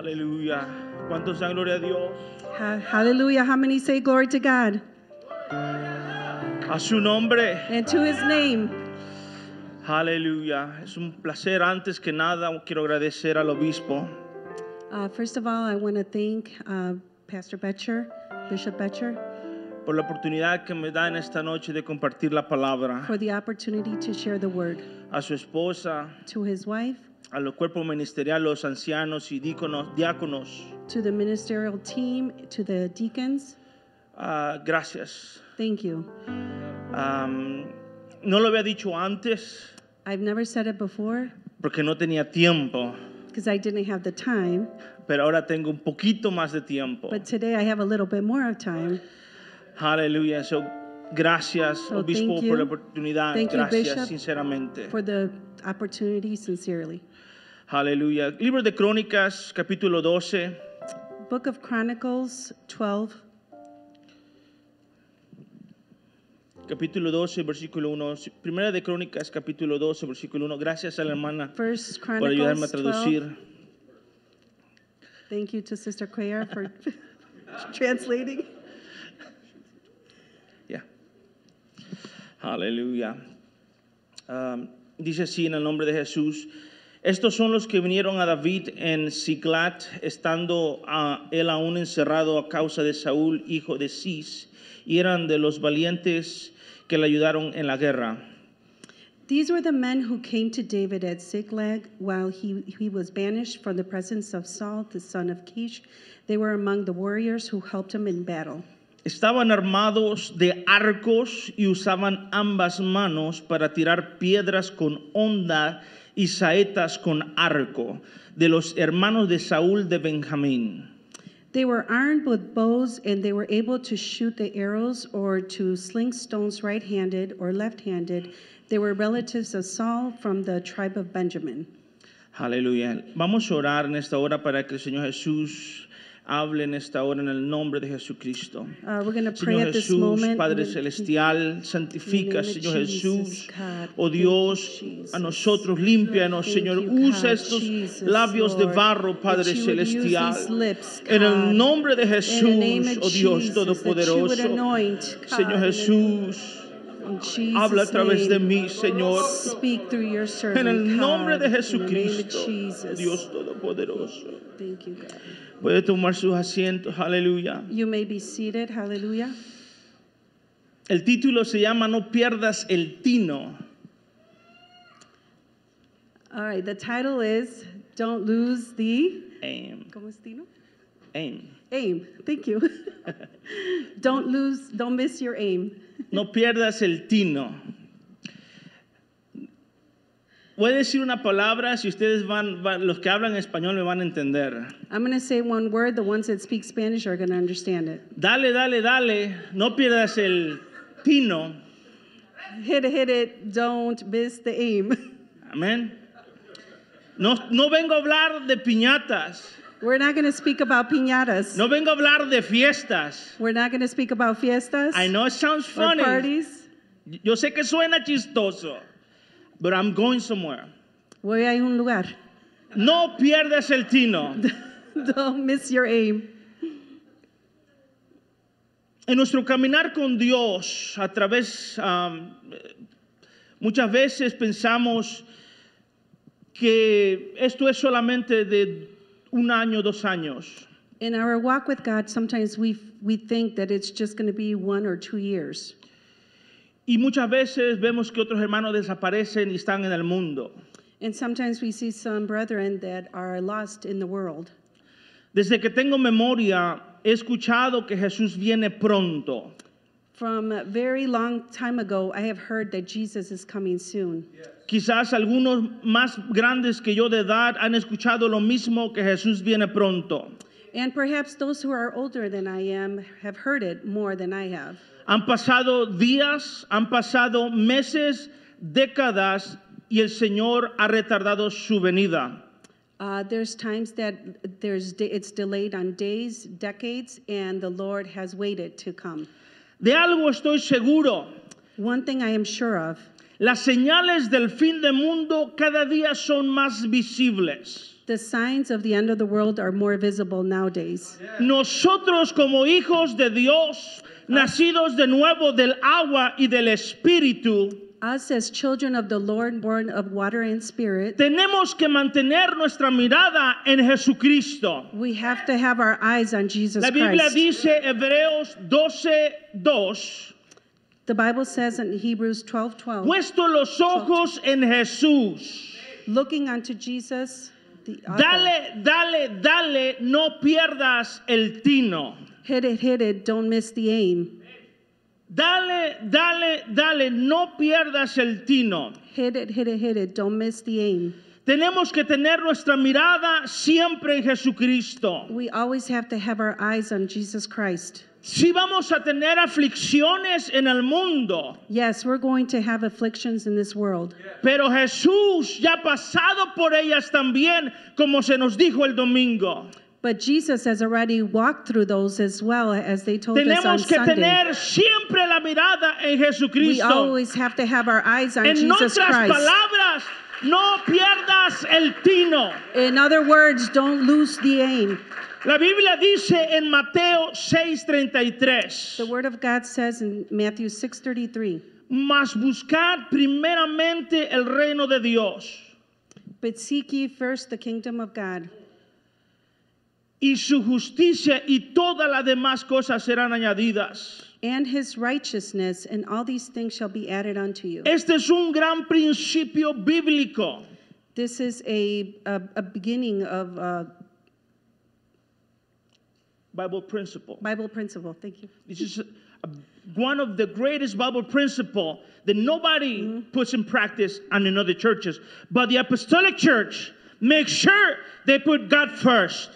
Aleluya. ¿Cuántos dan gloria a Dios? Ha- Hallelujah. How many say glory to God? A su nombre. And to his name. Aleluya. Es un placer. Antes que nada, quiero agradecer al obispo Uh, first of all, I want to thank uh, Pastor Betcher, Bishop Betcher, por la oportunidad que me da en esta noche de compartir la palabra. for the opportunity to share the word. A su esposa, To his wife, a los cuerpos ministeriales, los ancianos y díconos- diáconos. to the ministerial team, to the deacons, ah, gracias. thank you. Am, no lo había dicho antes I've never said it before porque no tenía tiempo, because I didn't have the time, pero ahora tengo un poquito más de tiempo. but today I have a little bit more of time. Aleluya. So, gracias, So, obispo, por la you. oportunidad. Thank you, gracias, Bishop, sinceramente. For the opportunity, sincerely. Aleluya. Libro de Crónicas, capítulo 12. Book of Chronicles 12, Capítulo 12, versículo 1. Primera de Crónicas, capítulo 12, versículo 1. Gracias a la hermana First por ayudarme a Chronicles 12. traducir. Thank you to Sister Cuellar for translating. Ya. Aleluya. Um, dice así en el nombre de Jesús. Estos son los que vinieron a David en Siglat, estando ah, él aún encerrado a causa de Saúl, hijo de Cis, y eran de los valientes que le ayudaron en la guerra. These were the men who came to David at Ziklag while he, he was banished from the presence of Saul, the son of Kish. They were among the warriors who helped him in battle. Estaban armados de arcos y usaban ambas manos para tirar piedras con honda y saetas con arco, de los hermanos de Saúl de Benjamín. They were armed with bows and they were able to shoot the arrows or to sling stones right handed or left handed. They were relatives of Saul from the tribe of Benjamin. Aleluya. Vamos a orar en esta hora para que el Señor Jesús hable en esta hora en el nombre de Jesucristo. Uh, we're going to pray Señor at this Jesús, moment. Padre in- Celestial, santifica, In the name of Señor Jesus, Jesús. God. Oh Thank you, Dios, Jesus. a nosotros límpianos, Thank Señor. you, Usa God, estos Jesus, labios de Lord, barro, that Padre you would use Celestial. these lips, En el God. nombre de In the name Jesús, of oh Dios Jesus, that you would Todopoderoso. anoint, God, Señor in the- Jesús, in Jesus' habla a través de mí, Señor. Speak through your servant, En el nombre de Jesucristo. Dios Todopoderoso. Thank you, God. Puede tomar sus asientos, aleluya. You may be seated. Hallelujah. El título se llama No pierdas el tino. All right, the title is Don't Lose the Aim. ¿Cómo es tino? Aim. Aim. Thank you. don't lose, don't miss your aim. No pierdas el tino. Voy a decir una palabra, si ustedes van, van- los que hablan español me van a entender. I'm going to say one word. The ones that speak Spanish are going to understand it. Dale, dale, dale, no pierdas el tino. Hit it, hit it. Don't miss the aim. Amén. No, no vengo a hablar de piñatas, We're not going to speak about piñatas. no vengo a hablar de fiestas. We're not going to speak about fiestas I know it sounds funny. or parties. Yo sé que suena chistoso, but I'm going somewhere. Voy a un lugar. No pierdas el tino. Don't miss your aim. En nuestro caminar con Dios, a través, um, muchas veces pensamos que esto es solamente de un año, dos años. In our walk with God, sometimes we we think that it's just going to be one or two years. Y muchas veces vemos que otros hermanos desaparecen y están en el mundo. And sometimes we see some brethren that are lost in the world. Desde que tengo memoria, he escuchado que Jesús viene pronto. From a very long time ago, I have heard that Jesus is coming soon. Quizás algunos más grandes que yo de edad han escuchado lo mismo que Jesús viene pronto. And perhaps those who are older than I am have heard it more than I have. Han pasado días, han pasado meses, décadas y el Señor ha retardado su venida. Uh, there's times that there's it's delayed on days, decades, and the Lord has waited to come. De algo estoy seguro. One thing I am sure of Las señales del fin del mundo cada día son más visibles. The signs of the end of the world are more visible nowadays. Nosotros como hijos de Dios, nacidos de nuevo del agua y del Espíritu, Us, as children of the Lord, born of water and spirit, tenemos que mantener nuestra mirada en Jesucristo. we have to have our eyes on Jesus La Biblia Christ. dice Hebreos 12:2, The Bible says in Hebrews 12 12, puesto los ojos en Jesús. looking unto Jesus, the author. Dale, dale, dale, no pierdas el tino. hit it, hit it, don't miss the aim. Dale, dale, dale, no pierdas el tino. Hit it, hit it, hit it, don't miss the aim. Tenemos que tener nuestra mirada siempre en Jesucristo. We always have to have our eyes on Jesus Christ. Si vamos a tener aflicciones en el mundo, Yes, we're going to have afflictions in this world, pero Jesús ya ha pasado por ellas también, como se nos dijo el domingo. but Jesus has already walked through those as well as they told us on Tenemos que Sunday. tener siempre la mirada en We Jesucristo. always have to have our eyes on En Jesus otras Christ. palabras, no pierdas el tino. In other words, don't lose the aim. La Biblia dice en Mateo 6:33, The word of God says in Matthew 6:33, mas buscad primeramente el reino de Dios "But seek ye first the kingdom of God y su justicia y todas las demás cosas serán añadidas. and his righteousness, and all these things shall be added unto you." Este es un gran principio bíblico. This is a a, a beginning of uh, Bible principle. Bible principle. Thank you. This is a, one of the greatest Bible principle that nobody mm-hmm. puts in practice and in other churches. But the apostolic church makes sure they put God first.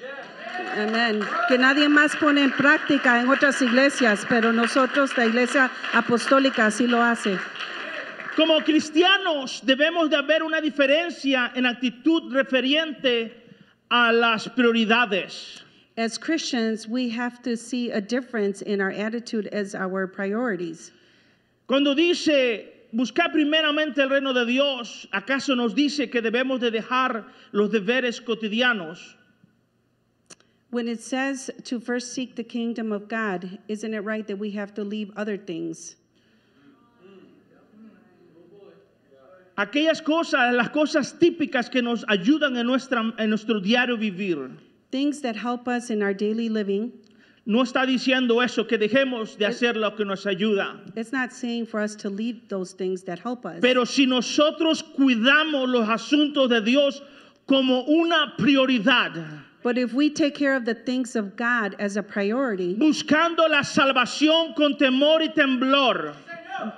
Amén. Que nadie más pone en práctica en otras iglesias, pero nosotros, la iglesia apostólica, así lo hace. Como cristianos debemos de haber una diferencia en actitud referente a las prioridades. As Christians, we have to see a difference in our attitude as our priorities. Cuando dice buscar primeramente el reino de Dios, ¿acaso nos dice que debemos de dejar los deberes cotidianos? When it says to first seek the kingdom of God, isn't it right that we have to leave other things? Aquellas cosas, las cosas típicas que nos ayudan en, nuestra, en nuestro diario vivir. Things that help us in our daily living. No está diciendo eso, que dejemos de hacer lo que nos ayuda. It's not saying for us to leave those things that help us. Pero si nosotros cuidamos los asuntos de Dios como una prioridad, But if we take care of the things of God as a priority, buscando la salvación con temor y temblor,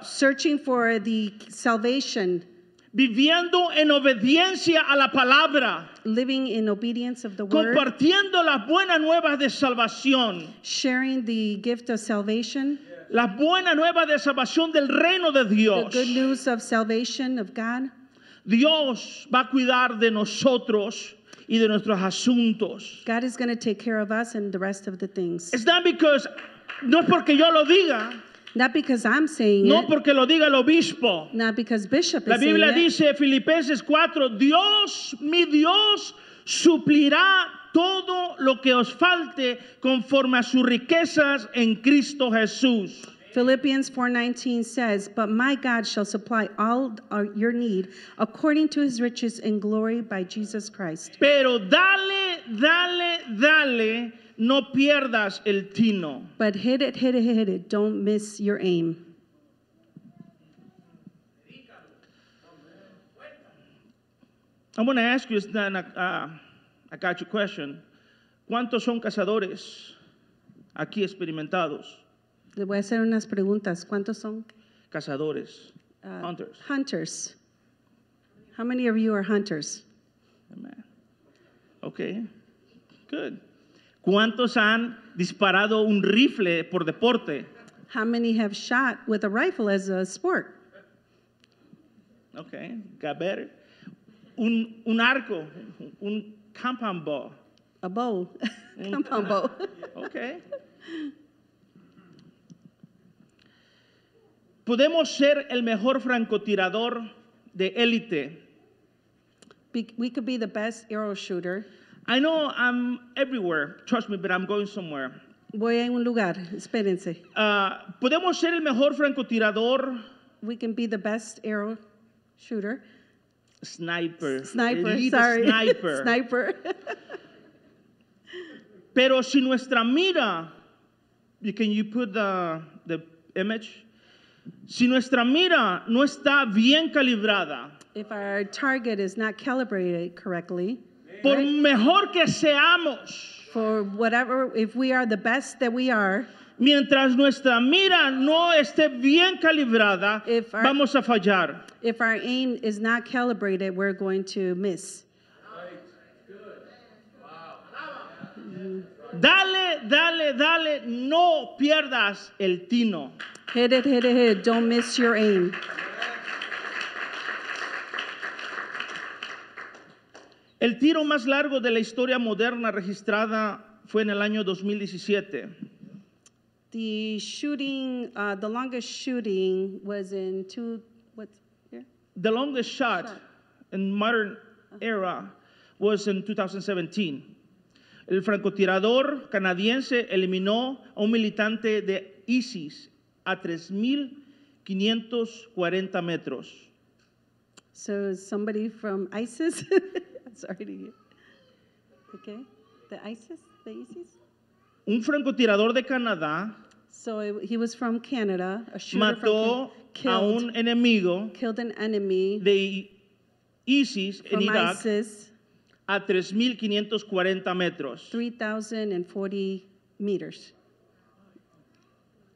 searching for the salvation, viviendo en obediencia a la palabra, living in obedience of the word, compartiendo las buenas nuevas de salvación, sharing the gift of salvation, las buenas nuevas de salvación del reino de the Dios. good news of salvation of God, Dios va a cuidar de nosotros y de nuestros asuntos. God is going to take care of us and the rest of the things. It's not because, no es porque yo lo diga, Not because I'm saying no it, porque lo diga el obispo. not because Bishop La is saying Biblia it. dice, Filipenses 4, Dios, mi Dios, suplirá todo lo que os falte conforme a sus riquezas en Cristo Jesús. Philippians 4:19 says, "But my God shall supply all your need according to his riches in glory by Jesus Christ." Pero dale, dale, dale, no pierdas el tino. But hit it, hit it, hit it. Don't miss your aim. I'm going to ask you, then, uh, I got your question. ¿Cuántos son cazadores aquí experimentados? Le voy a hacer unas preguntas. ¿Cuántos son? Cazadores, Uh, hunters. Hunters. How many of you are hunters? Amen. Okay, good. ¿Cuántos han disparado un rifle por deporte? How many have shot with a rifle as a sport? Okay, got better. Un, un arco, un compound bow. A bow. Compound bow. Okay. Podemos ser el mejor francotirador de élite, Be- We could be the best arrow shooter. I know I'm everywhere, trust me, but I'm going somewhere. Voy a un lugar, espérense. Ah, podemos ser el mejor francotirador, We can be the best arrow shooter. sniper, Sniper, elite sorry. sniper. Sniper. Pero si nuestra mira, you- can you put the, the image? Si nuestra mira no está bien calibrada, if our target is not calibrated correctly, por mejor que seamos, for whatever, if we are the best that we are, mientras nuestra mira no esté bien calibrada, If our- vamos a fallar. if our aim is not calibrated, we're going to miss. Dale, dale, dale, no pierdas el tino. Hit it, hit it, hit it. Don't miss your aim. El tiro más largo de la historia moderna registrada fue en el año 2017. The shooting, uh, the longest shooting was in two, what's here? The longest shot Shot. in modern era was in 2017. El francotirador canadiense eliminó a un militante de ISIS a 3.540 metros. So somebody from ISIS, sorry to hear. Okay, the ISIS, the ISIS? Un francotirador de Canadá So it- he was from Canada, a shooter mató from a killed, un enemigo killed an enemy de ISIS en from Irak ISIS, a 3.540 metros. 3,040 meters.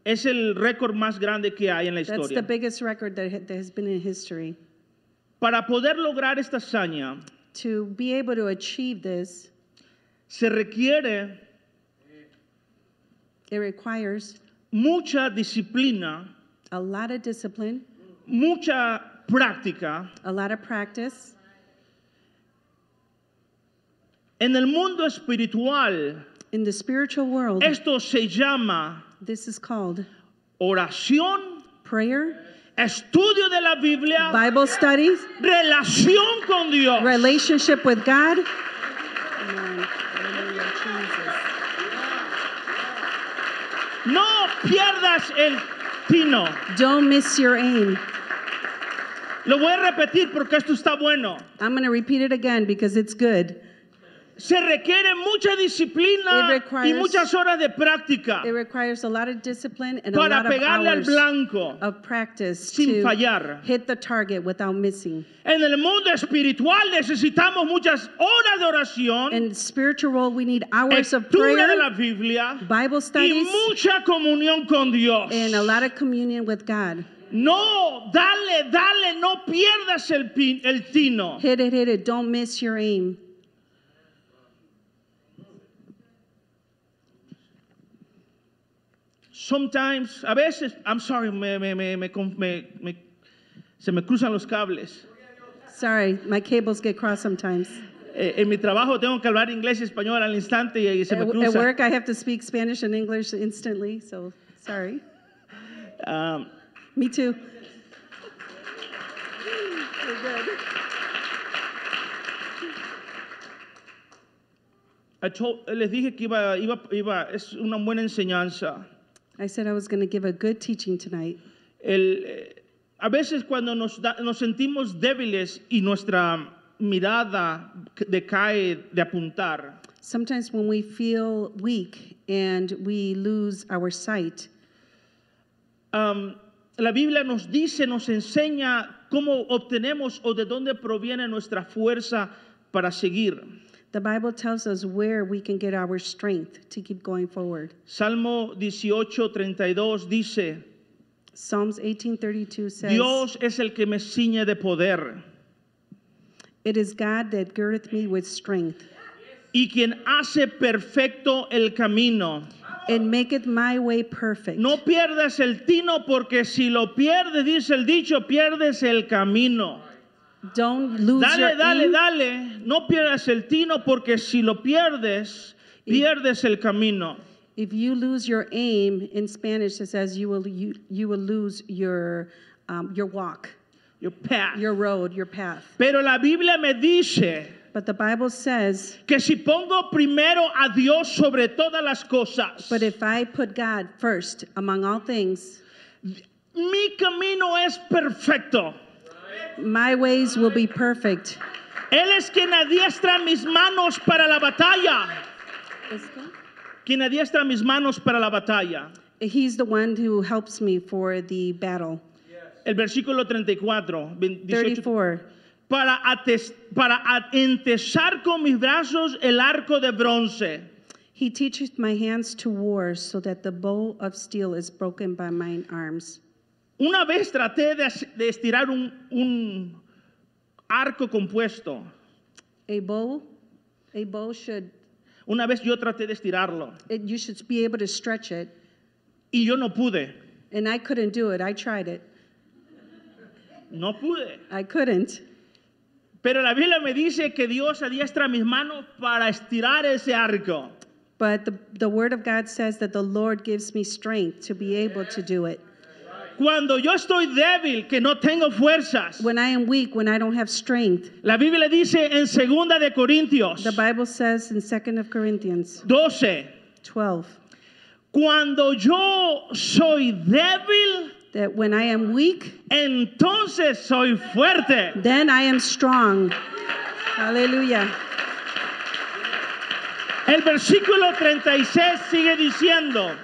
Es el récord más grande que hay en la That's the historia. biggest record that ha- that has been in history. Para poder lograr esta hazaña, To be able to achieve this, se requiere it requires mucha disciplina, a lot of discipline, mucha práctica. a lot of practice. En el mundo espiritual, In the spiritual world, esto se llama this is called oración, prayer, estudio de la Biblia, Bible studies, relación con Dios. relationship with God. Amen. Hallelujah, Jesus. No pierdas el tino. Don't miss your aim. Lo voy a repetir porque esto está bueno. I'm going to repeat it again because it's good. Se requiere mucha disciplina It requires- y muchas horas de práctica It requires a lot of discipline and a para lot of pegarle al hours blanco of practice sin to fallar. hit the target without missing. En el mundo espiritual necesitamos muchas horas de oración, In spiritual world, we need hours of lectura de la prayer, Biblia Bible y studies, mucha comunión con Dios. and a lot of communion with God. No, dale, dale, no pierdas el, pi- el tino. Hit it, hit it. Don't miss your aim. Sometimes, a veces, I'm sorry, me, me, me, se me cruzan los cables. Sorry, my cables get crossed sometimes. Eh, en mi trabajo tengo que hablar inglés y español al instante y, se me At, at cruza. work, I have to speak Spanish and English instantly, so sorry. Um, Me too. I told- les dije que iba, iba, iba, es una buena enseñanza. I said I was going to give a good teaching tonight. El, eh, a veces cuando nos, da- nos sentimos débiles y nuestra mirada decae de apuntar, Sometimes when we feel weak and we lose our sight, um, la Biblia nos dice, nos enseña cómo obtenemos o de dónde proviene nuestra fuerza para seguir. The Bible tells us where we can get our strength to keep going forward. Salmo 18:32 dice, Psalms 18:32 says, Dios es el que me ciñe de poder "It is God that girdeth me with strength, y quien hace perfecto el camino. and maketh my way perfect." No pierdas el tino porque si lo pierdes, dice el dicho, pierdes el camino. Don't lose your Dale, dale, aim. dale. No pierdas el tino porque si lo pierdes, pierdes el camino. If you lose your aim, in Spanish it says you will you, you will lose your um, your walk. Your path. your road, your path. Pero la Biblia me dice But the Bible says, que si pongo primero a Dios sobre todas las cosas, but if I put God first among all things, mi camino es perfecto. My ways will be perfect. Él es quien adiestra mis manos para la batalla. Quien adiestra mis manos para la batalla. He's the one who helps me for the battle. El versículo 34, 18, 34. para, para entesar con mis brazos el arco de bronce. He teaches my hands to war so that the bow of steel is broken by mine arms. Una vez traté de, estirar un, un arco compuesto. A bow, a bow should, Una vez yo traté de estirarlo it, you should be able to stretch it. y yo no pude. And I couldn't do it. I tried it. No pude. I couldn't. Pero la Biblia me dice que Dios adiestra mis manos para estirar ese arco. But the, the word of God says that the Lord gives me strength to be able to do it. Cuando yo estoy débil, que no tengo fuerzas. When I am weak, when I don't have strength, La Biblia dice en segunda de Corintios the Bible says in 2nd of Corinthians 12, 12 cuando yo soy débil, that when I am weak, entonces soy fuerte. then I am strong. Hallelujah. El versículo 36 sigue diciendo,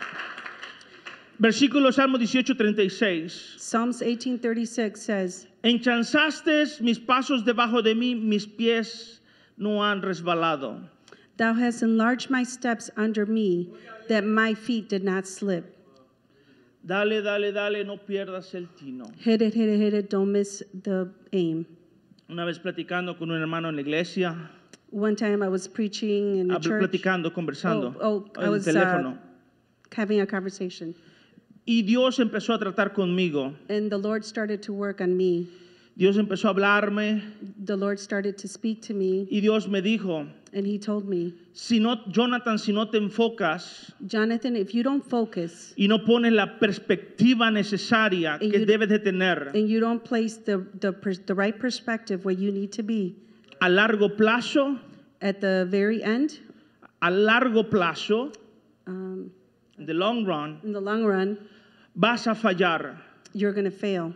versículo Salmo 18, 36. Psalms 18:36 says, Enchanzaste mis pasos debajo de mí, mis pies no han resbalado. "Thou hast enlarged my steps under me, that my feet did not slip." Dale, dale, dale, no pierdas el tino. Hit it, hit it, hit it. Don't miss the aim. Una vez platicando con un hermano en la iglesia, One time I was preaching in the church, platicando, conversando, Oh, oh, I was, uh, teléfono. having a conversation, y Dios empezó a tratar conmigo. and the Lord started to work on me. Dios empezó a hablarme The Lord started to speak to me, y Dios me dijo, and He told me, si no, Jonathan, si no te enfocas Jonathan, if you don't focus y no pones la perspectiva necesaria que you- debes de tener and you don't place the, the, the right perspective where you need to be, a largo plazo, at the very end, a largo plazo, um, in the long run, in the long run, vas a fallar. you're going to fail.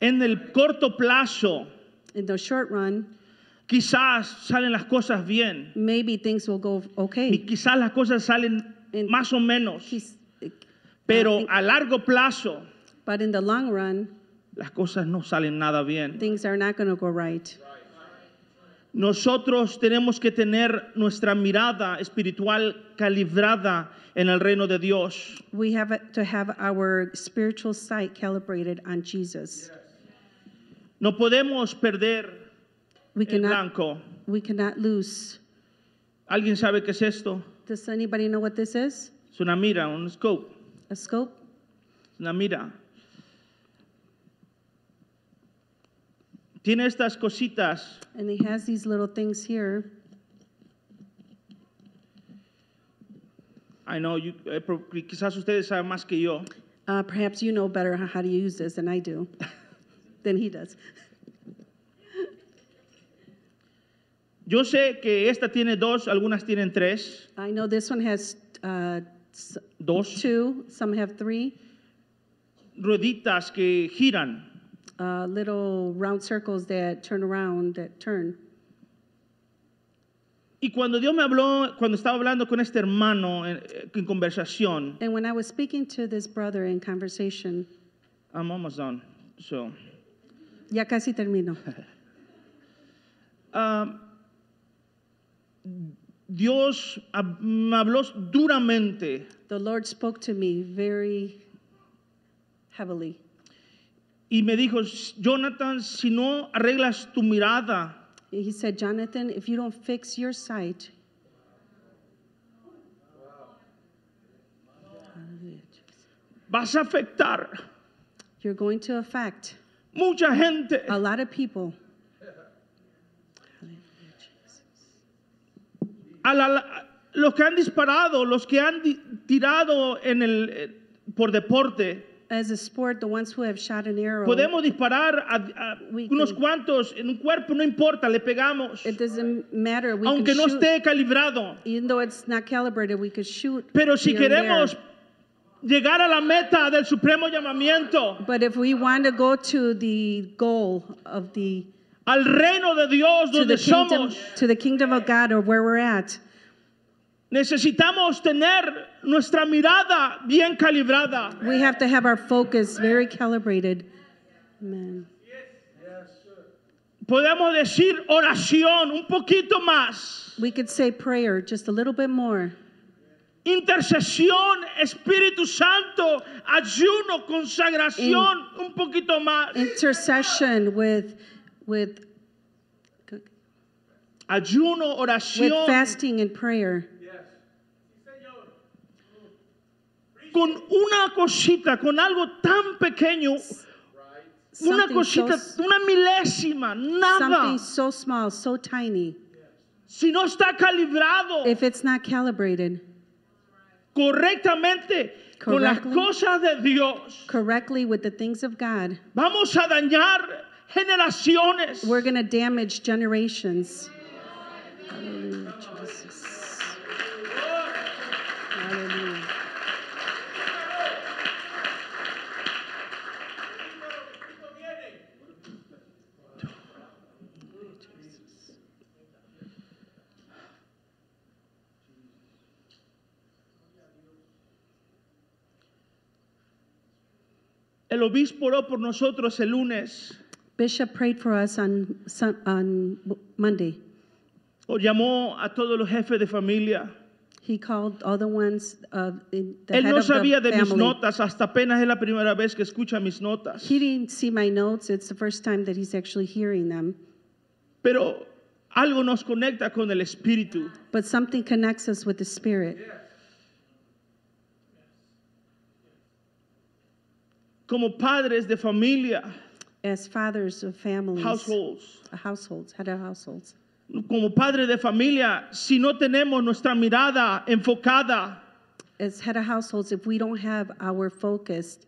En el corto plazo, In the short run, quizás salen las cosas bien maybe things will go y okay. quizás las cosas salen En- más o menos, He's- pero uh, a largo plazo But in the long run, las cosas no salen nada bien. things are not going to go right. Nosotros tenemos que tener nuestra mirada espiritual calibrada en el reino de Dios. We have to have our spiritual sight calibrated on Jesus. No podemos perder We el cannot, blanco. we cannot lose. ¿Alguien sabe qué es esto? Does anybody know what this is? Es una mira, un scope, A scope? es una mira. Tiene estas cositas. And he has these little things here. I know, you, eh, quizás ustedes saben más que yo. Uh, perhaps you know better how to use this than I do, than he does. Yo sé que esta tiene dos, algunas tienen tres. I know this one has uh, s- Dos two, some have three, rueditas que giran. Uh, little round circles that turn around, that turn. Y cuando Dios me habló, cuando estaba hablando con este hermano en, en conversación, And when I was speaking to this brother in conversation, I'm almost done. So, ya casi termino. um, Dios hab- me habló duramente The Lord spoke to me very heavily. Y me dijo, Jonathan, si no arreglas tu mirada, He said, Jonathan, if you don't fix your sight, vas a afectar you're going to affect mucha gente. a lot of people. A la- los que han disparado, los que han tirado en el, eh, por deporte, As a sport, the ones who have shot an arrow, Podemos disparar a, a We unos can- cuantos en un cuerpo, no importa, le pegamos. it doesn't matter. We Aunque can no shoot, esté calibrado. even though it's not calibrated, we could shoot. Pero si here and there. queremos llegar a la meta del supremo llamamiento, But if we want to go to the goal of the al reino de Dios to the donde kingdom somos, to the kingdom of God or where we're at, necesitamos tener nuestra mirada bien calibrada. we have to have our focus very calibrated. Amen. Podemos decir oración un poquito más. We could say prayer just a little bit more. Intercesión, Espíritu Santo, ayuno, consagración, un poquito más. Intercession with with Ayuno, oración. with fasting and prayer. Con una cosita, con algo tan pequeño, una Something cosita, so, una milésima, nada. something so small, so tiny. Si no está calibrado If it's not calibrated correctamente con las Correctly. cosas de Dios, correctly with the things of God, vamos a dañar generaciones. we're going to damage generations. Hallelujah, Jesus. Hallelujah. El obispo oró por nosotros el lunes, Bishop prayed for us on on Monday. o llamó a todos los jefes de familia. He called all the ones of in the Él head no of the sabía de mis notas, hasta apenas es la primera vez que escucha mis notas. He didn't see my notes. It's the first time that he's actually hearing them. Pero algo nos conecta con el Espíritu. But something connects us with the Spirit. Como padres de familia, As fathers of families, households, households, head of households. como padres de familia, si no tenemos nuestra mirada enfocada, As head of households, if we don't have our focus,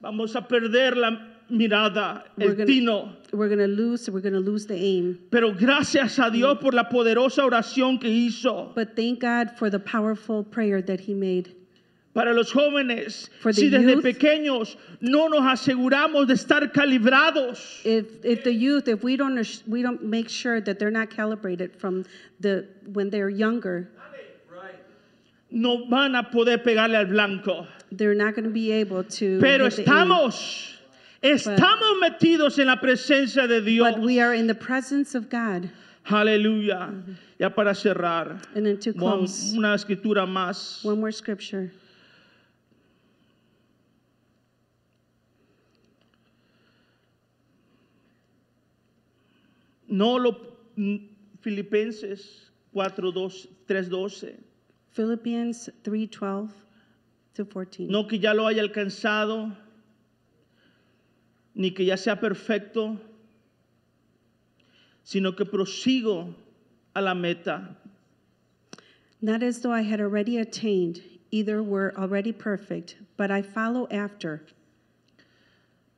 vamos a perder la mirada, We're el gonna- tino. we're going to lose. We're going to lose the aim. Pero gracias a Dios por la poderosa oración que hizo. But thank God for the powerful prayer that he made. Para los jóvenes, si desde youth. pequeños no nos aseguramos de estar calibrados, If if the youth, if we don't ass- we don't make sure that they're not calibrated from the when they're younger, no van a poder pegarle al blanco. they're not going to be able to. Pero estamos, estamos metidos en la presencia de Dios. But we are in the presence of God. Aleluya. Ya para cerrar, And then to one- close, una escritura más. one more scripture. No lo Filipenses 4, 2, 3, 12. Philippians 3:12 to 14. No que ya lo haya alcanzado, ni que ya sea perfecto, sino que prosigo a la meta Not as though I had already attained, either were already perfect, but I follow after,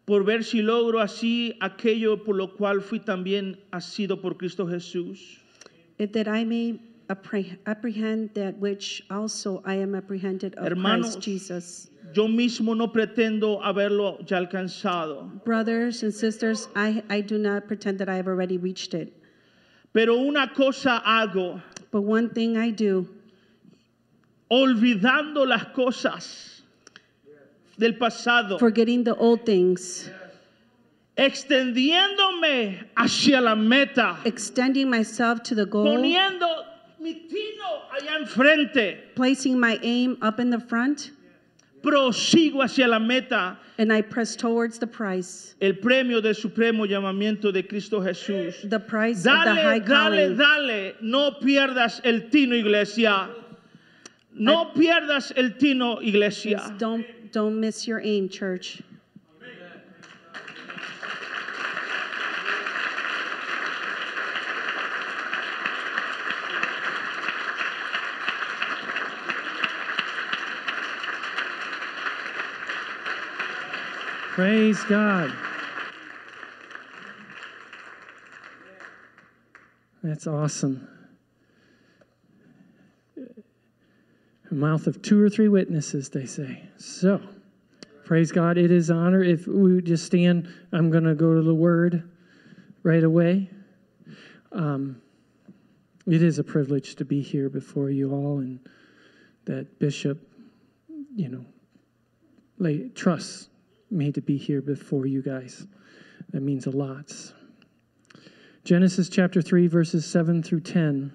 por ver si logro así aquello por lo cual fui también asido por Cristo Jesús. that I may appre- apprehend that which also I am apprehended of Hermanos, Christ Jesus. Yo mismo no pretendo haberlo ya alcanzado, Brothers and sisters, I, I do not pretend that I have already reached it. pero una cosa hago, But one thing I do, olvidando las cosas del pasado, forgetting the old things, extendiéndome hacia la meta, extending myself to the goal, poniendo mi tino allá enfrente, placing my aim up in the front, prosigo hacia la meta, and I press towards the prize, el premio del supremo llamamiento de Cristo Jesús. the prize of the high Dale, dale, calling. dale, no pierdas el tino, iglesia. No pierdas el tino, iglesia. Don't don't miss your aim, church. Praise God. That's awesome. Mouth of two or three witnesses, they say. So, praise God. It is honor. If we just stand, I'm going to go to the word right away. Um, it is a privilege to be here before you all, and that Bishop, you know, lay, trusts me to be here before you guys. That means a lot. Genesis chapter 3, verses 7 through 10.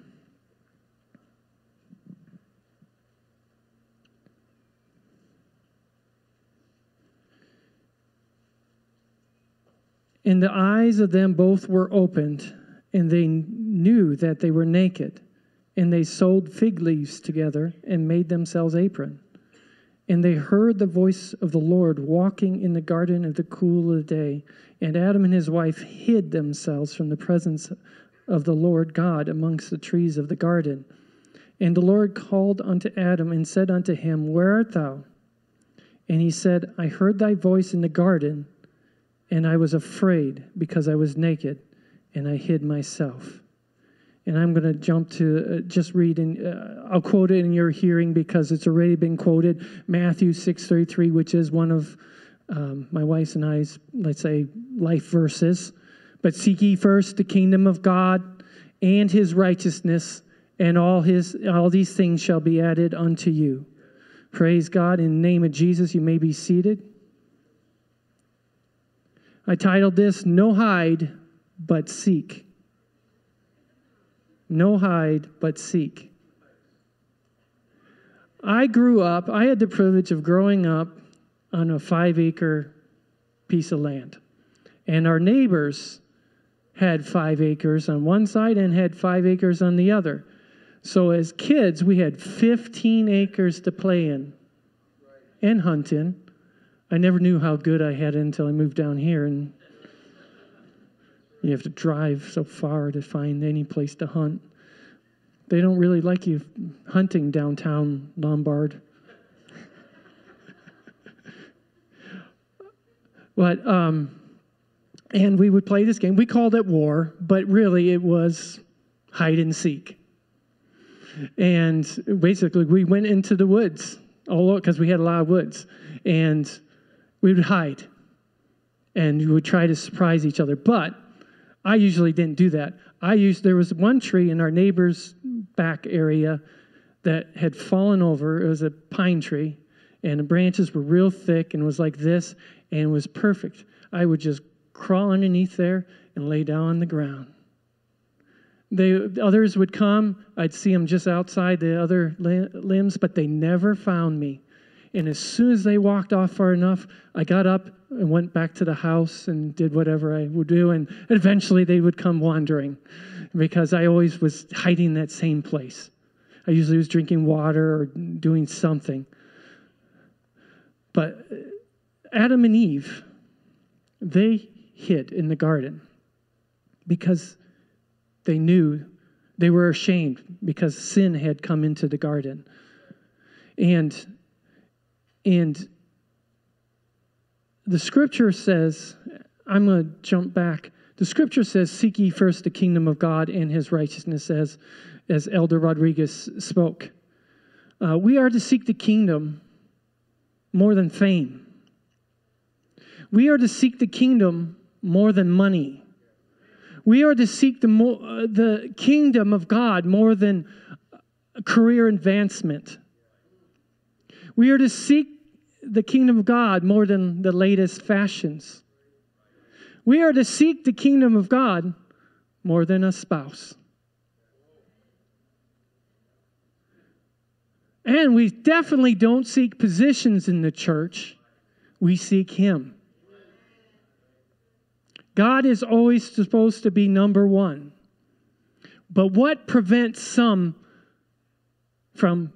And the eyes of them both were opened, and they knew that they were naked. And they sewed fig leaves together and made themselves apron. And they heard the voice of the Lord walking in the garden of the cool of the day. And Adam and his wife hid themselves from the presence of the Lord God amongst the trees of the garden. And the Lord called unto Adam and said unto him, Where art thou? And he said, I heard thy voice in the garden, and I was afraid because I was naked, and I hid myself and I'm going to jump to uh, just read, and uh, I'll quote it in your hearing because it's already been quoted. Matthew 6:33, which is one of um, my wife's and I's, let's say, life verses. But seek ye first the kingdom of God and His righteousness, and all His all these things shall be added unto you. Praise God in the name of Jesus. You may be seated. I titled this "No Hide, but Seek." No hide, but seek. I grew up, I had the privilege of growing up on a five acre piece of land. And our neighbors had five acres on one side and had five acres on the other. So as kids, we had 15 acres to play in and hunt in. I never knew how good I had it until I moved down here and you have to drive so far to find any place to hunt. They don't really like you hunting downtown Lombard. but, um, and we would play this game. We called it war, but really it was hide and seek. And basically, we went into the woods, all because we had a lot of woods, and we would hide, and we would try to surprise each other. But I usually didn't do that. I used there was one tree in our neighbor's back area that had fallen over. It was a pine tree, and the branches were real thick and was like this, and it was perfect. I would just crawl underneath there and lay down on the ground. They, others would come. I'd see them just outside the other limbs, but they never found me. And as soon as they walked off far enough, I got up and went back to the house and did whatever I would do. And eventually they would come wandering because I always was hiding that same place. I usually was drinking water or doing something. But Adam and Eve, they hid in the garden because they knew they were ashamed because sin had come into the garden. And and the scripture says, I'm going to jump back. The scripture says, Seek ye first the kingdom of God and his righteousness, as, as Elder Rodriguez spoke. Uh, we are to seek the kingdom more than fame. We are to seek the kingdom more than money. We are to seek the, mo- uh, the kingdom of God more than career advancement. We are to seek the kingdom of God more than the latest fashions. We are to seek the kingdom of God more than a spouse. And we definitely don't seek positions in the church, we seek Him. God is always supposed to be number one. But what prevents some from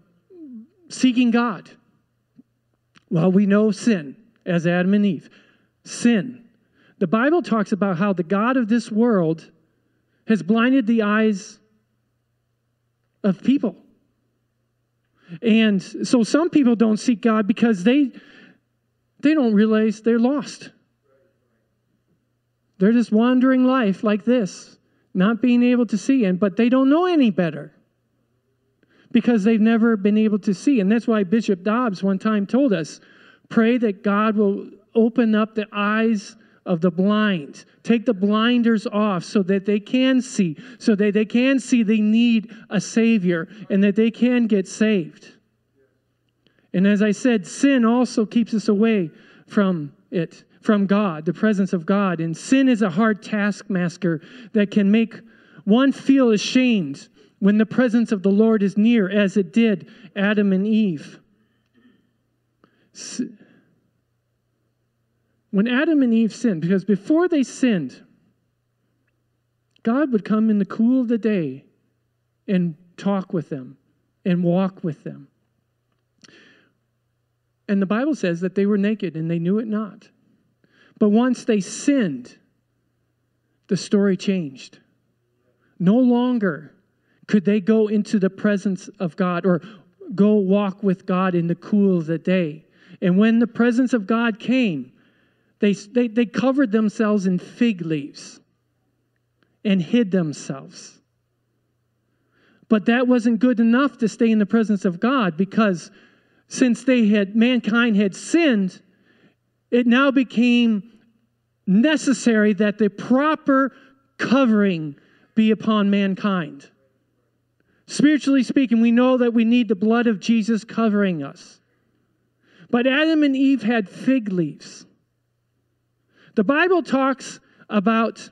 seeking God? Well, we know sin as Adam and Eve. Sin. The Bible talks about how the God of this world has blinded the eyes of people. And so some people don't seek God because they they don't realize they're lost. They're just wandering life like this, not being able to see, and but they don't know any better because they've never been able to see. And that's why Bishop Dobbs one time told us pray that God will open up the eyes of the blind, take the blinders off so that they can see, so that they can see they need a Savior and that they can get saved. And as I said, sin also keeps us away from it, from God, the presence of God. And sin is a hard taskmaster that can make one feel ashamed when the presence of the Lord is near, as it did Adam and Eve. When Adam and Eve sinned, because before they sinned, God would come in the cool of the day and talk with them and walk with them. And the Bible says that they were naked and they knew it not. But once they sinned, the story changed. No longer could they go into the presence of God or go walk with God in the cool of the day? And when the presence of God came, they, they, they covered themselves in fig leaves and hid themselves. But that wasn't good enough to stay in the presence of God because since they had mankind had sinned, it now became necessary that the proper covering be upon mankind. Spiritually speaking, we know that we need the blood of Jesus covering us. But Adam and Eve had fig leaves. The Bible talks about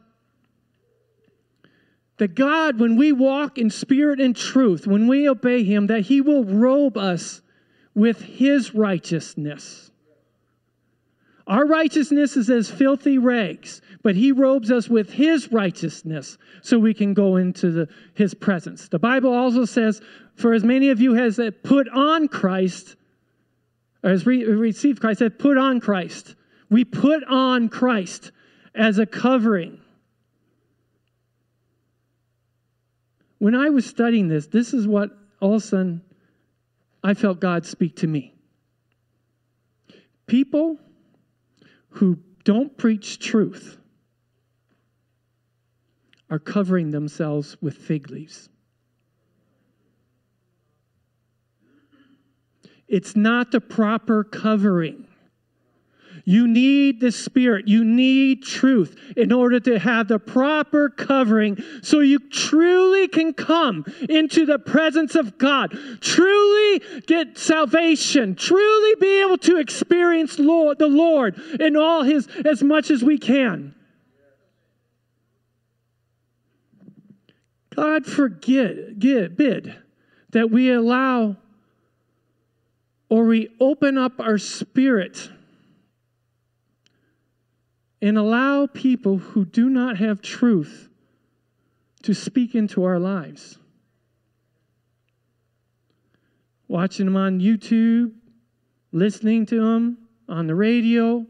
that God, when we walk in spirit and truth, when we obey Him, that He will robe us with His righteousness. Our righteousness is as filthy rags, but he robes us with his righteousness so we can go into the, his presence. The Bible also says, For as many of you as put on Christ, or has re- received Christ, have put on Christ. We put on Christ as a covering. When I was studying this, this is what all of a sudden I felt God speak to me. People who don't preach truth are covering themselves with fig leaves. It's not the proper covering. You need the Spirit. You need truth in order to have the proper covering so you truly can come into the presence of God, truly get salvation, truly be able to experience Lord, the Lord in all His as much as we can. God get, bid that we allow or we open up our spirit and allow people who do not have truth to speak into our lives. Watching them on YouTube, listening to them on the radio.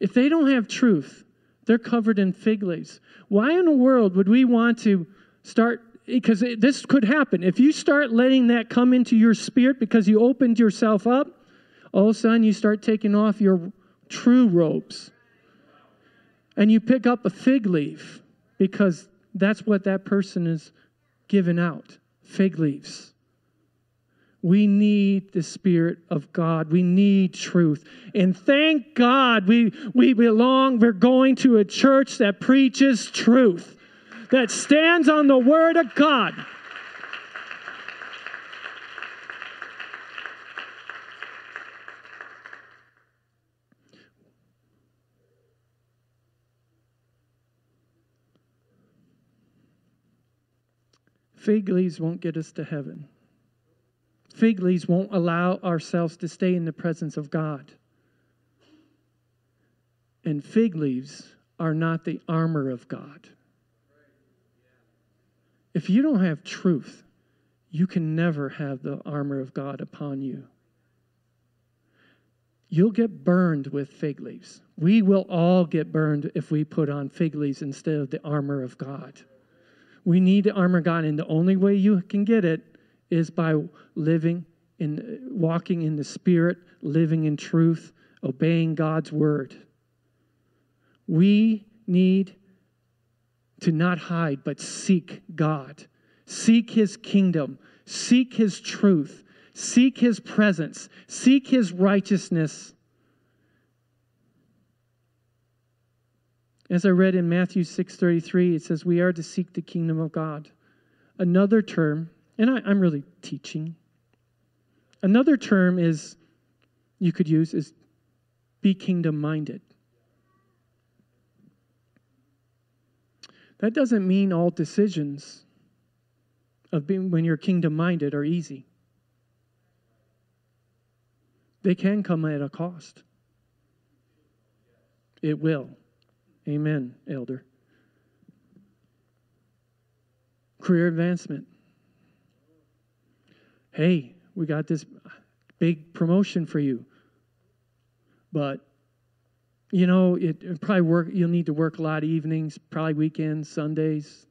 If they don't have truth, they're covered in fig leaves. Why in the world would we want to start? Because this could happen. If you start letting that come into your spirit because you opened yourself up, all of a sudden you start taking off your true robes and you pick up a fig leaf because that's what that person is giving out fig leaves. We need the Spirit of God. We need truth. And thank God we, we belong, we're going to a church that preaches truth, that stands on the Word of God. Fig leaves won't get us to heaven. Fig leaves won't allow ourselves to stay in the presence of God. And fig leaves are not the armor of God. If you don't have truth, you can never have the armor of God upon you. You'll get burned with fig leaves. We will all get burned if we put on fig leaves instead of the armor of God. We need the armor God, and the only way you can get it is by living in walking in the Spirit, living in truth, obeying God's word. We need to not hide, but seek God. Seek his kingdom. Seek his truth. Seek his presence. Seek his righteousness. As I read in Matthew 6:33, it says, We are to seek the kingdom of God. Another term, and I, I'm really teaching. Another term is you could use is be kingdom minded. That doesn't mean all decisions of being when you're kingdom minded are easy. They can come at a cost. It will. Amen, elder. Career advancement. Hey, we got this big promotion for you. But you know, it, probably work you'll need to work a lot of evenings, probably weekends, Sundays.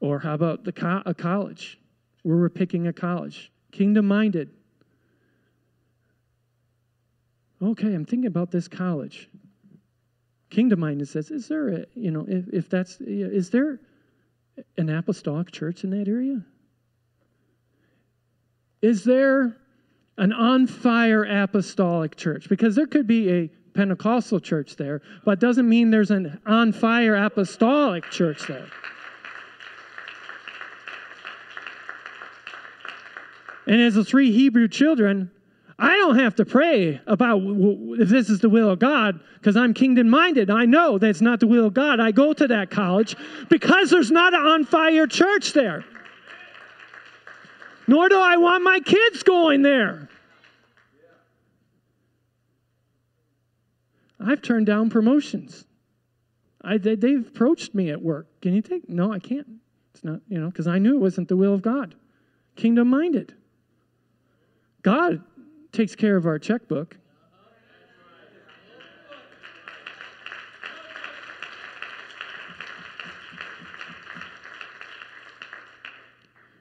Or how about the co- a college? Where we're picking a college. Kingdom minded. Okay, I'm thinking about this college. Kingdom minded says, is there a, you know, if, if that's, is there an apostolic church in that area? Is there an on fire apostolic church? Because there could be a Pentecostal church there, but doesn't mean there's an on fire apostolic church there. And as the three Hebrew children, I don't have to pray about if this is the will of God because I'm kingdom minded. I know that it's not the will of God. I go to that college because there's not an on fire church there. Nor do I want my kids going there. I've turned down promotions. I, they, they've approached me at work. Can you take? No, I can't. It's not, you know, because I knew it wasn't the will of God. Kingdom minded. God takes care of our checkbook.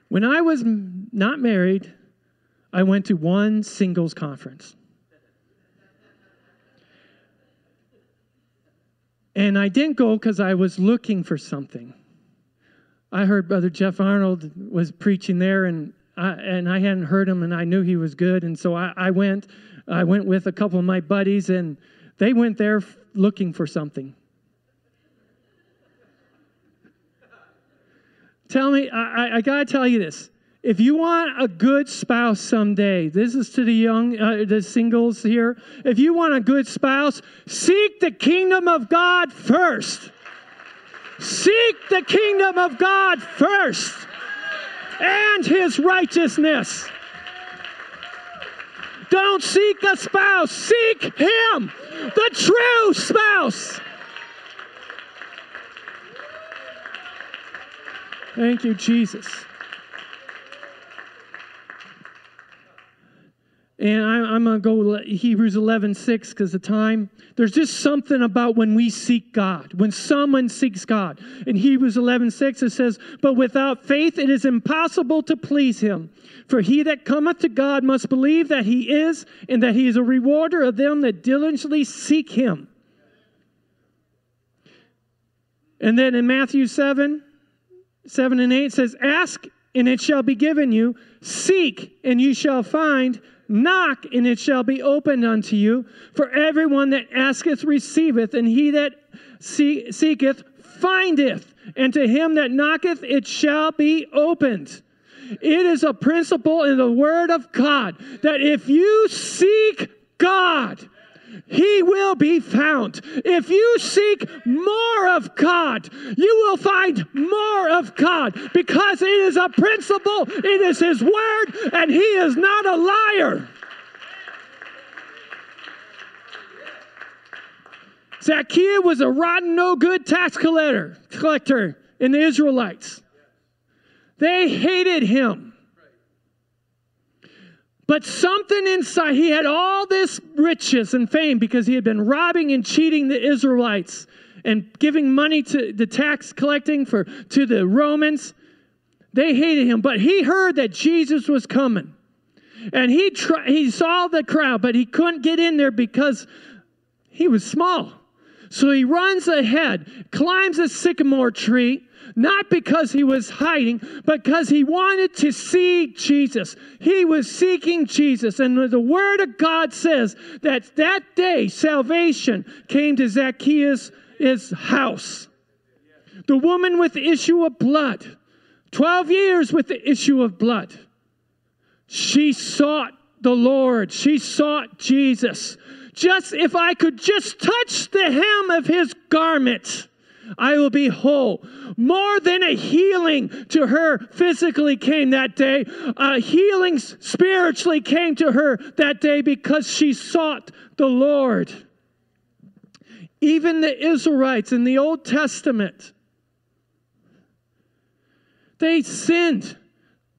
When I was not married, I went to one singles conference. And I didn't go because I was looking for something. I heard Brother Jeff Arnold was preaching there, and I, and I hadn't heard him, and I knew he was good, and so I, I went. I went with a couple of my buddies, and they went there looking for something. Tell me, I, I got to tell you this. If you want a good spouse someday, this is to the young, uh, the singles here. If you want a good spouse, seek the kingdom of God first. Seek the kingdom of God first and his righteousness. Don't seek a spouse, seek him, the true spouse. Thank you, Jesus. And I, am going to go Hebrews 11, 6 because of time. There's just something about when we seek God, when someone seeks God. In Hebrews 11, 6, it says, But without faith it is impossible to please him. For he that cometh to God must believe that he is, and that he is a rewarder of them that diligently seek him. And then in Matthew 7, 7 and 8 says, Ask and it shall be given you, seek and you shall find Knock, and it shall be opened unto you. For everyone that asketh receiveth, and he that seeketh findeth, and to him that knocketh it shall be opened. It is a principle in the Word of God that if you seek God, he will be found. If you seek more of God, you will find more of God because it is a principle, it is His word, and He is not a liar. Zacchaeus was a rotten, no good tax collector, collector in the Israelites. They hated him. But something inside, he had all this riches and fame because he had been robbing and cheating the Israelites and giving money to the tax collecting for to the Romans. They hated him, but he heard that Jesus was coming. And he he saw the crowd, but he couldn't get in there because he was small. So he runs ahead, climbs a sycamore tree, not because he was hiding, but because he wanted to see Jesus. He was seeking Jesus. And the word of God says that that day salvation came to Zacchaeus' house. The woman with the issue of blood, 12 years with the issue of blood, she sought the Lord. She sought Jesus. Just if I could just touch the hem of his garment, I will be whole. More than a healing to her physically came that day, a healing spiritually came to her that day because she sought the Lord. Even the Israelites in the Old Testament, they sinned.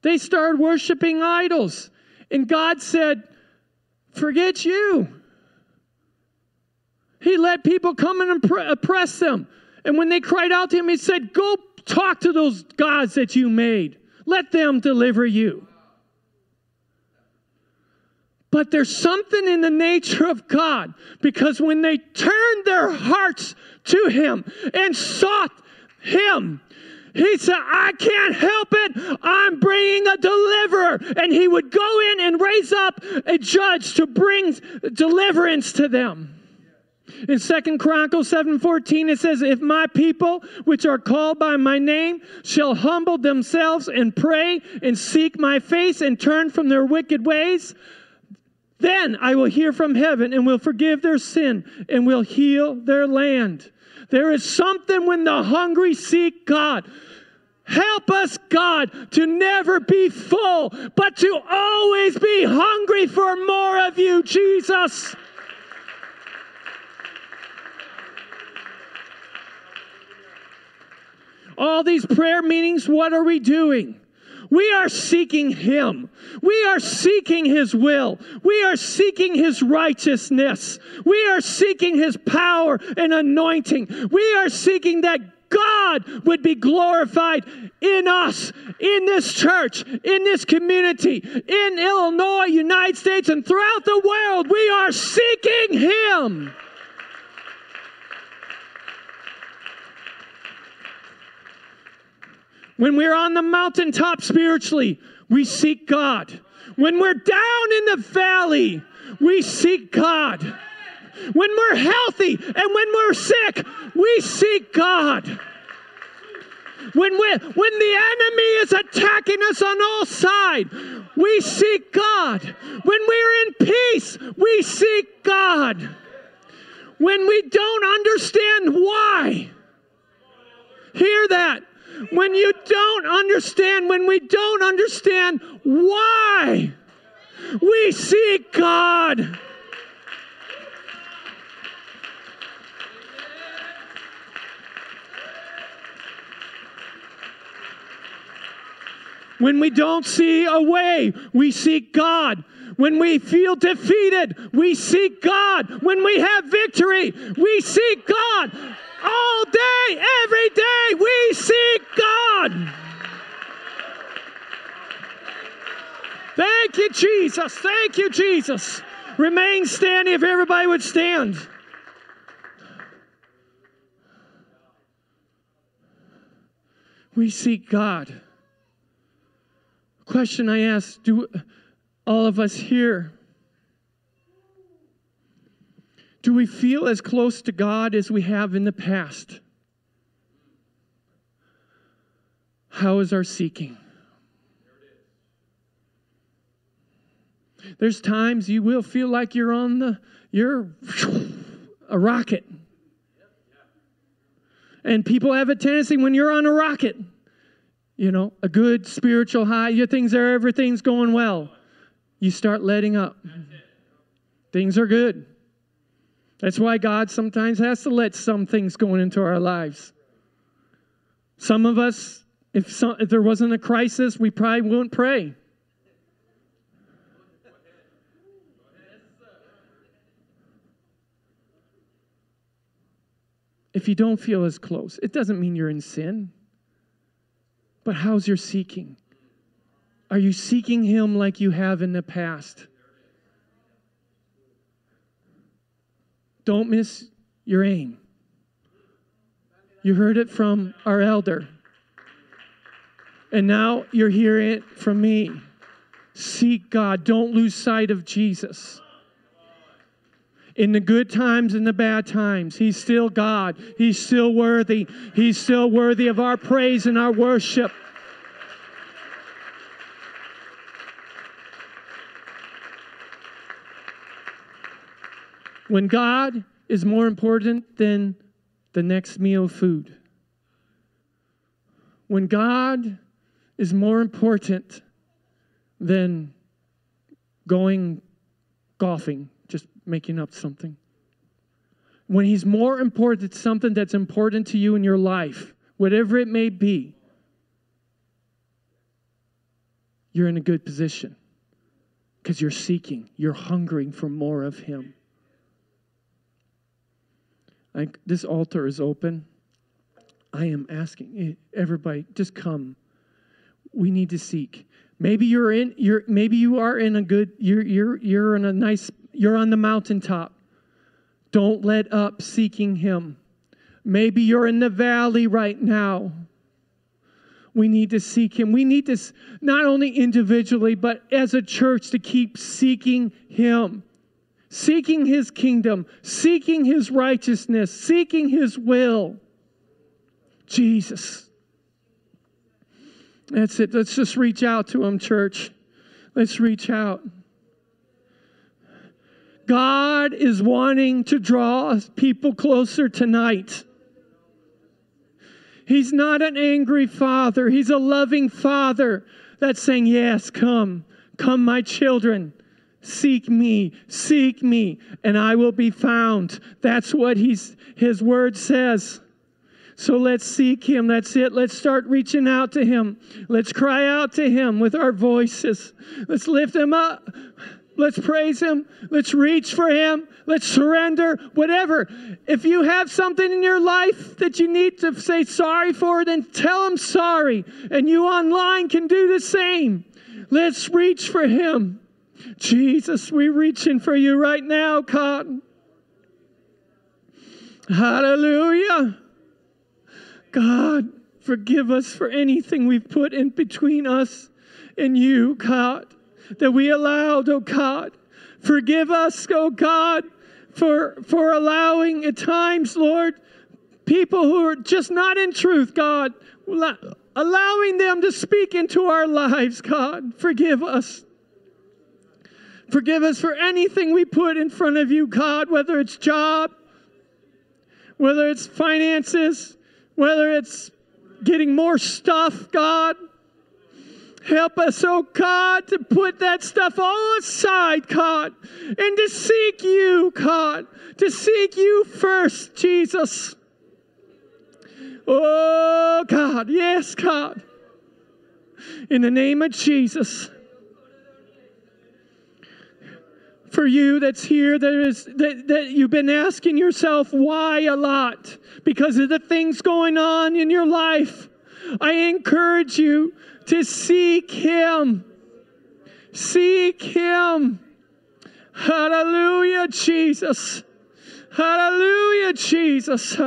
They started worshiping idols. And God said, Forget you. He let people come and oppress them. And when they cried out to him, he said, Go talk to those gods that you made. Let them deliver you. But there's something in the nature of God because when they turned their hearts to Him and sought Him, He said, I can't help it. I'm bringing a deliverer. And He would go in and raise up a judge to bring deliverance to them. In Second Chronicles 7:14 it says, "If my people which are called by my name shall humble themselves and pray and seek my face and turn from their wicked ways, then I will hear from heaven and will forgive their sin and will heal their land." There is something when the hungry seek God. Help us, God, to never be full, but to always be hungry for more of you, Jesus. All these prayer meetings, what are we doing? We are seeking Him. We are seeking His will. We are seeking His righteousness. We are seeking His power and anointing. We are seeking that God would be glorified in us, in this church, in this community, in Illinois, United States, and throughout the world. We are seeking Him. When we're on the mountaintop spiritually, we seek God. When we're down in the valley, we seek God. When we're healthy and when we're sick, we seek God. When, we, when the enemy is attacking us on all sides, we seek God. When we're in peace, we seek God. When we don't understand why, hear that when you don't understand, when we don't understand why, we seek God. When we don't see a way, we seek God. When we feel defeated, we seek God. When we have victory, we seek God. All day, every day, we seek God. Thank you, Jesus. Thank you, Jesus. Remain standing if everybody would stand. We seek God. Question I ask do all of us here do we feel as close to God as we have in the past? How is our seeking? There's times you will feel like you're on the you're a rocket. And people have a tendency when you're on a rocket, you know, a good spiritual high, your things are everything's going well. You start letting up. Things are good. That's why God sometimes has to let some things go into our lives. Some of us, if, some, if there wasn't a crisis, we probably wouldn't pray. If you don't feel as close, it doesn't mean you're in sin. But how's your seeking? Are you seeking Him like you have in the past? Don't miss your aim. You heard it from our elder. And now you're hearing it from me. Seek God. Don't lose sight of Jesus. In the good times and the bad times, He's still God. He's still worthy. He's still worthy of our praise and our worship. When God is more important than the next meal of food, when God is more important than going golfing, just making up something. When He's more important, something that's important to you in your life, whatever it may be, you're in a good position because you're seeking, you're hungering for more of Him. I, this altar is open. I am asking everybody, just come. We need to seek. Maybe you're in you're maybe you are in a good you're you're you're in a nice you're on the mountaintop. Don't let up seeking him. Maybe you're in the valley right now. We need to seek him. We need to not only individually but as a church to keep seeking him. Seeking his kingdom, seeking his righteousness, seeking his will. Jesus. That's it. Let's just reach out to him, church. Let's reach out. God is wanting to draw people closer tonight. He's not an angry father, He's a loving father that's saying, Yes, come, come, my children. Seek me, seek me, and I will be found. That's what he's, his word says. So let's seek him. That's it. Let's start reaching out to him. Let's cry out to him with our voices. Let's lift him up. Let's praise him. Let's reach for him. Let's surrender. Whatever. If you have something in your life that you need to say sorry for, then tell him sorry. And you online can do the same. Let's reach for him. Jesus, we're reaching for you right now, God. Hallelujah. God, forgive us for anything we've put in between us and you, God, that we allowed, oh God. Forgive us, oh God, for, for allowing at times, Lord, people who are just not in truth, God, allowing them to speak into our lives, God. Forgive us. Forgive us for anything we put in front of you, God, whether it's job, whether it's finances, whether it's getting more stuff, God. Help us, oh God, to put that stuff all aside, God, and to seek you, God, to seek you first, Jesus. Oh God, yes, God. In the name of Jesus for you that's here that is that, that you've been asking yourself why a lot because of the things going on in your life. I encourage you to seek him. Seek him. Hallelujah jesus. Hallelujah jesus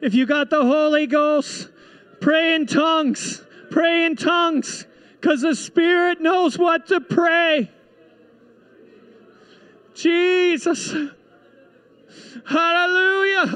If you got the Holy Ghost, pray in tongues. Pray in tongues because the Spirit knows what to pray. Jesus. Hallelujah.